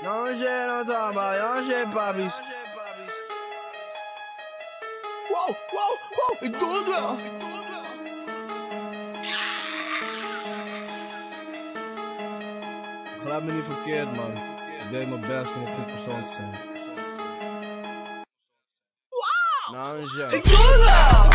Young shit, I'm talking about young shit, vu. Whoa, whoa, whoa, it doe well. Ik laat me niet verkeerd, man. Ik deed mijn best om een goed persoon te zijn. Wow! Nou, een Ik doe het wel.